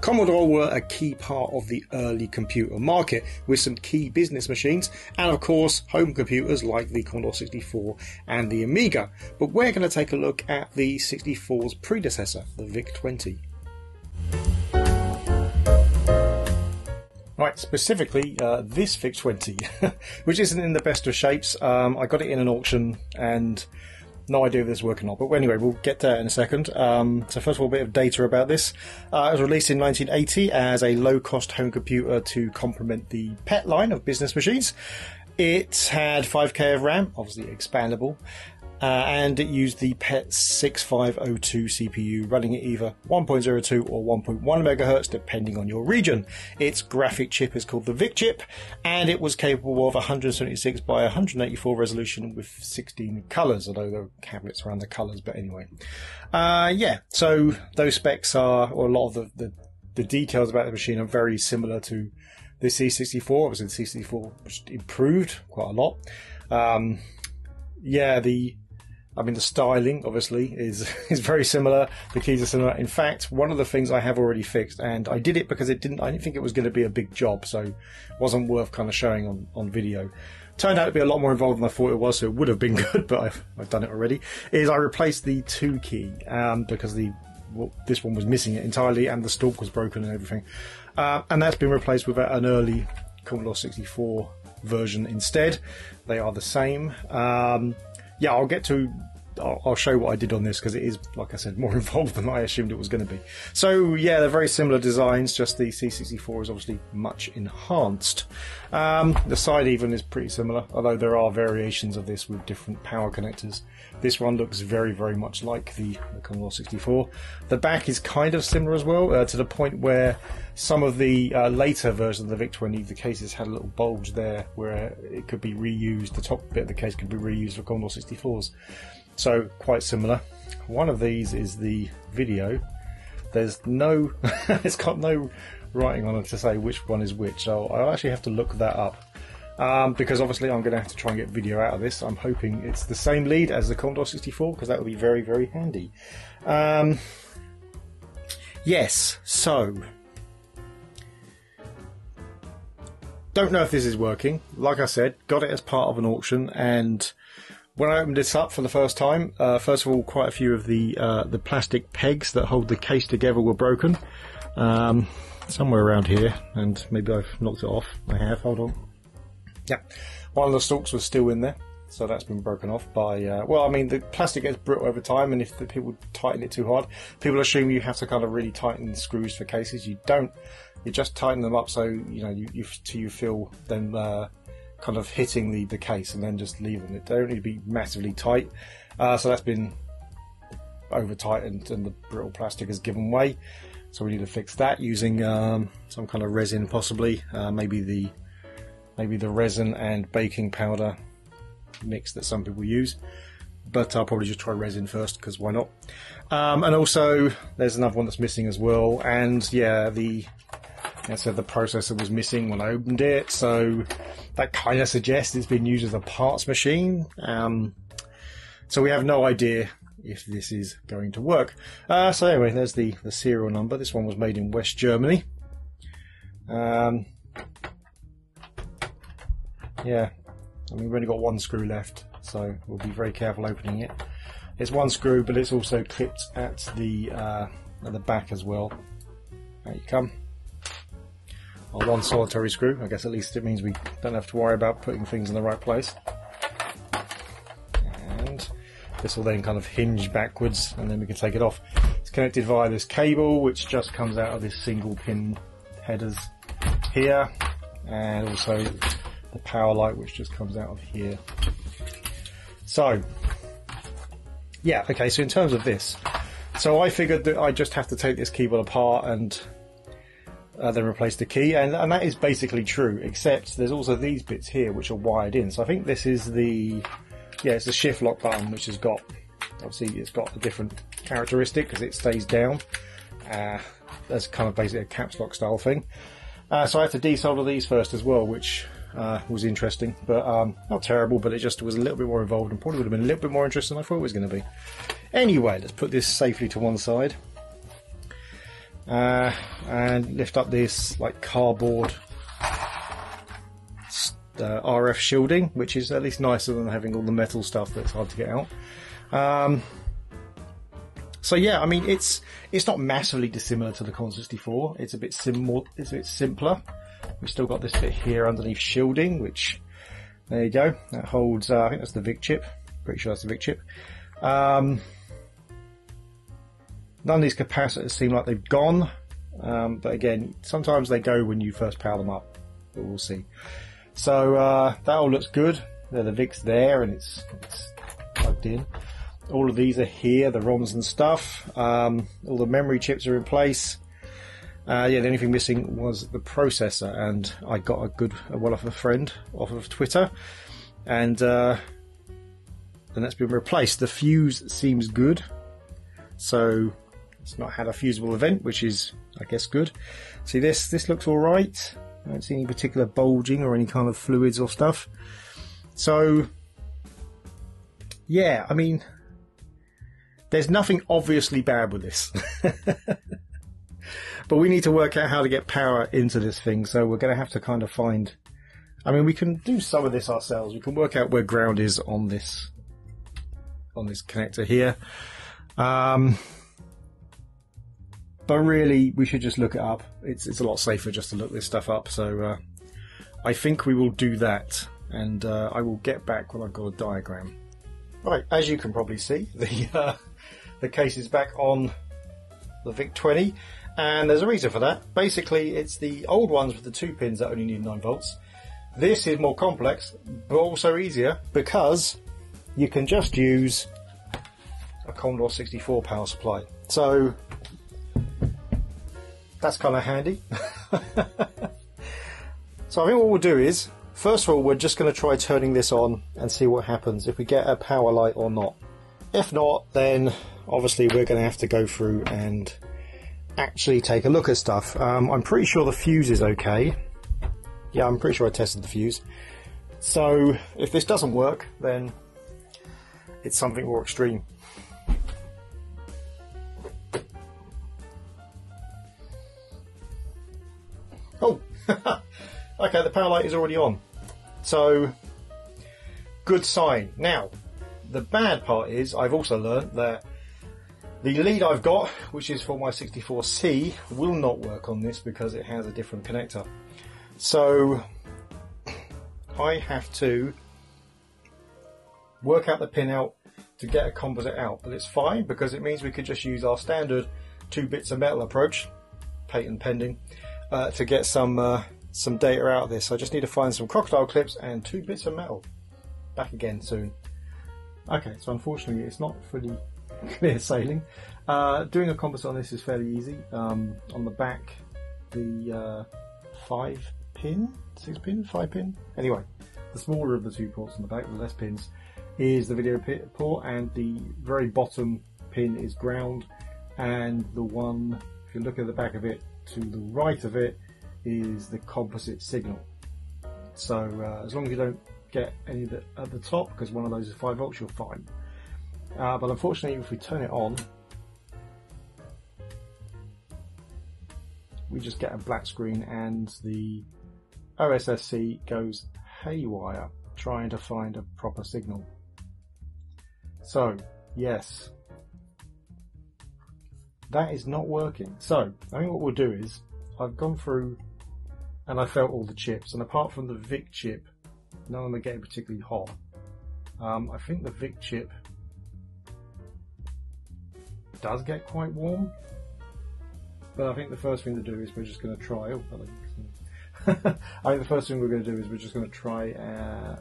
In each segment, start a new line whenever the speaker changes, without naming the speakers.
Commodore were a key part of the early computer market with some key business machines and of course home computers like the Commodore 64 and the Amiga. But we're going to take a look at the 64's predecessor, the VIC-20. Right, specifically uh, this VIC-20, which isn't in the best of shapes. Um, I got it in an auction and no idea if this is working or not. But anyway, we'll get there in a second. Um, so first of all, a bit of data about this. Uh, it was released in 1980 as a low-cost home computer to complement the PET line of business machines. It had 5k of RAM, obviously expandable, uh, and it used the PET 6502 CPU, running at either 1.02 or 1.1 megahertz, depending on your region. Its graphic chip is called the VIC chip, and it was capable of 176 by 184 resolution with 16 colors, although there are caveats around the colors, but anyway. Uh, yeah, so those specs are, or a lot of the, the, the details about the machine are very similar to the C64. Obviously, the C64 improved quite a lot. Um, yeah, the I mean, the styling obviously is is very similar. The keys are similar. In fact, one of the things I have already fixed, and I did it because it didn't. I didn't think it was going to be a big job, so it wasn't worth kind of showing on on video. Turned out to be a lot more involved than I thought it was, so it would have been good, but I've, I've done it already. Is I replaced the two key um, because the well, this one was missing it entirely, and the stalk was broken and everything, uh, and that's been replaced with an early Commodore 64 version instead. They are the same. Um, yeah, I'll get to I'll, I'll show what I did on this because it is, like I said, more involved than I assumed it was going to be. So yeah, they're very similar designs. Just the C64 is obviously much enhanced. Um, the side even is pretty similar, although there are variations of this with different power connectors. This one looks very, very much like the, the Commodore 64. The back is kind of similar as well, uh, to the point where some of the uh, later versions of the VIC-20, the cases had a little bulge there where it could be reused. The top bit of the case could be reused for Commodore 64s. So quite similar. One of these is the video. There's no, it's got no writing on it to say which one is which. So I'll actually have to look that up. Um, because obviously I'm going to have to try and get video out of this. I'm hoping it's the same lead as the Commodore 64 because that would be very, very handy. Um, yes, so don't know if this is working. Like I said, got it as part of an auction, and when I opened this up for the first time, uh, first of all, quite a few of the uh, the plastic pegs that hold the case together were broken. Um, somewhere around here, and maybe I've knocked it off. I have. Hold on. Yeah, one of the stalks was still in there, so that's been broken off by. Uh, well, I mean, the plastic gets brittle over time, and if the people tighten it too hard, people assume you have to kind of really tighten the screws for cases. You don't. You just tighten them up so you know you, you till you feel them uh, kind of hitting the, the case, and then just leaving it. They don't need to be massively tight. Uh, so that's been over tightened, and the brittle plastic has given way. So we need to fix that using um, some kind of resin, possibly uh, maybe the maybe the resin and baking powder mix that some people use. But I'll probably just try resin first because why not? Um, and also, there's another one that's missing as well. And yeah, the I said the processor was missing when I opened it, so that kind of suggests it's been used as a parts machine. Um, so we have no idea if this is going to work. Uh, so anyway, there's the, the serial number. This one was made in West Germany. Um, yeah, I mean, we've only got one screw left, so we'll be very careful opening it. It's one screw, but it's also clipped at the uh, at the back as well. There you come. Or one solitary screw. I guess at least it means we don't have to worry about putting things in the right place. And this will then kind of hinge backwards, and then we can take it off. It's connected via this cable, which just comes out of this single pin headers here, and also the power light which just comes out of here. So, yeah, okay, so in terms of this, so I figured that I just have to take this keyboard apart and uh, then replace the key, and, and that is basically true, except there's also these bits here which are wired in. So I think this is the, yeah, it's the shift lock button which has got, obviously it's got a different characteristic because it stays down. Uh, that's kind of basically a caps lock style thing. Uh, so I had to desolder these first as well, which uh, was interesting, but um, not terrible. But it just was a little bit more involved, and probably would have been a little bit more interesting than I thought it was going to be. Anyway, let's put this safely to one side. Uh, and lift up this like cardboard uh, RF shielding, which is at least nicer than having all the metal stuff that's hard to get out. Um, so yeah, I mean it's it's not massively dissimilar to the Con 64. It's a bit sim- it's a bit simpler. We've still got this bit here underneath shielding, which there you go. That holds. Uh, I think that's the VIC chip. Pretty sure that's the VIC chip. Um, none of these capacitors seem like they've gone, um, but again, sometimes they go when you first power them up. But we'll see. So uh, that all looks good. There, the VIC's there, and it's, it's plugged in. All of these are here, the ROMs and stuff. Um, all the memory chips are in place. Uh, yeah, the only thing missing was the processor, and I got a good well off a friend off of Twitter, and uh, and that's been replaced. The fuse seems good, so it's not had a fusible event, which is I guess good. See this this looks all right. I don't see any particular bulging or any kind of fluids or stuff. So yeah, I mean, there's nothing obviously bad with this. but we need to work out how to get power into this thing, so we're going to have to kind of find. I mean, we can do some of this ourselves. We can work out where ground is on this on this connector here. Um, but really, we should just look it up. It's it's a lot safer just to look this stuff up. So uh, I think we will do that, and uh, I will get back when I've got a diagram. Right, as you can probably see, the uh, the case is back on the VIC 20, and there's a reason for that. Basically, it's the old ones with the two pins that only need 9 volts. This is more complex, but also easier because you can just use a Commodore 64 power supply. So that's kind of handy. so I think what we'll do is, first of all, we're just going to try turning this on and see what happens if we get a power light or not. If not, then obviously we're going to have to go through and actually take a look at stuff. Um, I'm pretty sure the fuse is okay. Yeah, I'm pretty sure I tested the fuse. So if this doesn't work, then it's something more extreme. okay, the power light is already on. So, good sign. Now, the bad part is I've also learned that the lead I've got, which is for my 64C, will not work on this because it has a different connector. So I have to work out the pin out to get a composite out, but it's fine because it means we could just use our standard two bits of metal approach, patent pending, uh, to get some uh, some data out of this. I just need to find some crocodile clips and two bits of metal. Back again soon. Okay, so unfortunately it's not fully clear sailing. Uh, doing a composite on this is fairly easy. Um, on the back, the uh, five pin, six pin, five pin. Anyway, the smaller of the two ports on the back, with less pins, is the video port, and the very bottom pin is ground, and the one, if you look at the back of it, to the right of it is the composite signal. So uh, as long as you don't get any at the top, because one of those is 5 volts, you're fine. Uh, but unfortunately, if we turn it on, we just get a black screen and the OSSC goes haywire trying to find a proper signal. So, yes, that is not working. So, I think what we'll do is, I've gone through and I felt all the chips, and apart from the VIC chip, none of them are getting particularly hot. Um, I think the VIC chip does get quite warm. But I think the first thing to do is we're just going to try. Oh, I think the first thing we're going to do is we're just going to try uh,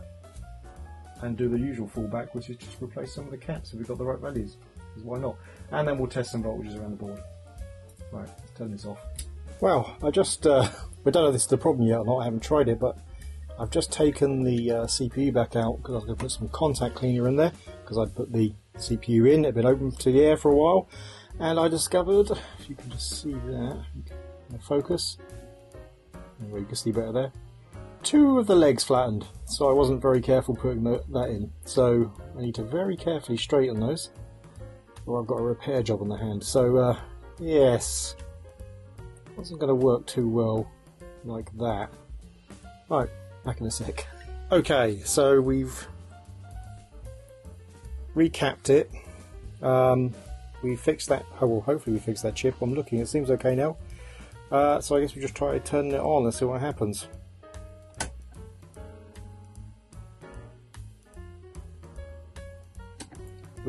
and do the usual fallback, which is just replace some of the caps if we've got the right values. Because why not? And then we'll test some voltages around the board. Right, let's turn this off. Well, I just, uh, we don't know if this is the problem yet or not, I haven't tried it, but I've just taken the uh, CPU back out because I was going to put some contact cleaner in there because I'd put the CPU in, it had been open to the air for a while, and I discovered, if you can just see that, focus, you can see better there, two of the legs flattened, so I wasn't very careful putting that in. So I need to very carefully straighten those, or I've got a repair job on the hand. So, uh, yes, wasn't going to work too well like that. Right, back in a sec. Okay, so we've recapped it. Um, we fixed that. Oh, well, hopefully we fixed that chip. I'm looking. It seems okay now. Uh, so I guess we just try to turn it on and see what happens.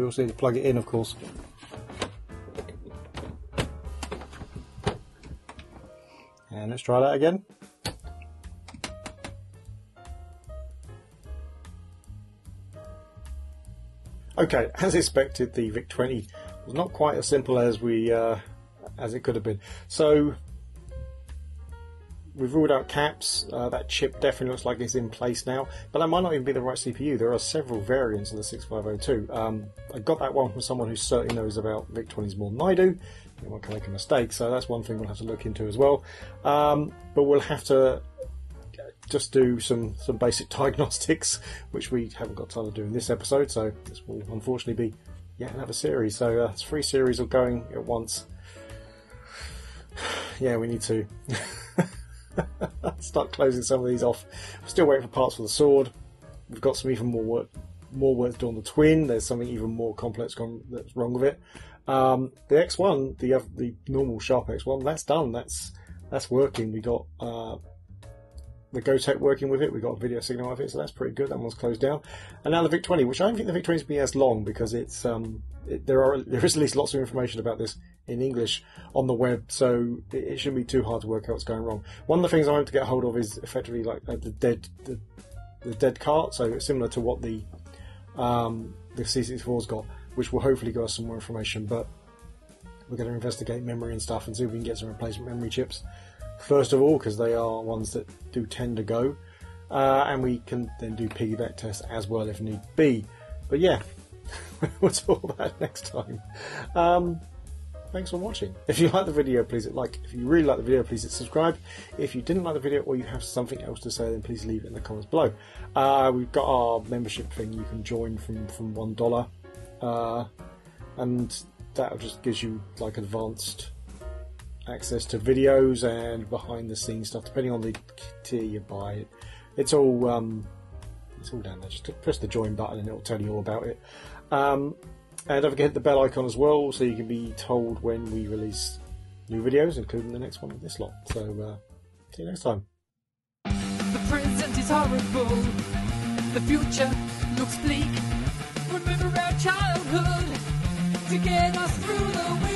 We also need to plug it in, of course. And let's try that again. Okay, as expected, the VIC-20 was not quite as simple as we uh, as it could have been. So we've ruled out caps. Uh, that chip definitely looks like it's in place now, but that might not even be the right CPU. There are several variants of the 6502. Um, I got that one from someone who certainly knows about VIC-20s more than I do. Anyone can make a mistake, so that's one thing we'll have to look into as well. Um, but we'll have to just do some, some basic diagnostics, which we haven't got time to do in this episode, so this will unfortunately be yet another series. So uh, it's three series are going at once. yeah, we need to start closing some of these off. We're still waiting for parts for the Sord. We've got some even more work, more work to do on the twin. There's something even more complex that's wrong with it. Um, the X1, the the normal Sharp X1, that's done. That's that's working. We got uh, the Gotek working with it. We got a video signal of it, so that's pretty good. That one's closed down. And now the VIC 20, which I don't think the VIC 20 is be as long because it's um, it, there are there is at least lots of information about this in English on the web, so it, it, shouldn't be too hard to work out what's going wrong. One of the things I want to get hold of is effectively like uh, the dead the, the, dead cart, so it's similar to what the um, the C64's got, which will hopefully give us some more information. But we're going to investigate memory and stuff and see if we can get some replacement memory chips first of all, because they are ones that do tend to go. Uh, and we can then do piggyback tests as well if need be. But yeah, we'll talk about next time. Um, thanks for watching. If you like the video, please hit like. If you really like the video, please hit subscribe. If you didn't like the video or you have something else to say, then please leave it in the comments below. Uh, we've got our membership thing you can join from, from $1. Uh, and that just gives you like advanced access to videos and behind the scenes stuff, depending on the tier you buy. It's all um, it's all down there. Just press the join button and it'll tell you all about it. Um, and don't forget hit the bell icon as well, so you can be told when we release new videos, including the next one of this lot. So uh, see you next time. The present is horrible. The future looks bleak. Remember our childhood to get us through the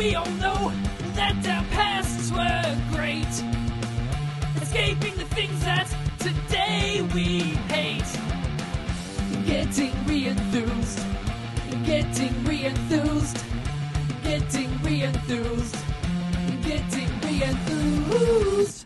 We all know that our pasts were great. Escaping the things that today we hate. Getting re-enthused. Getting re-enthused. Getting re-enthused. Getting re-enthused.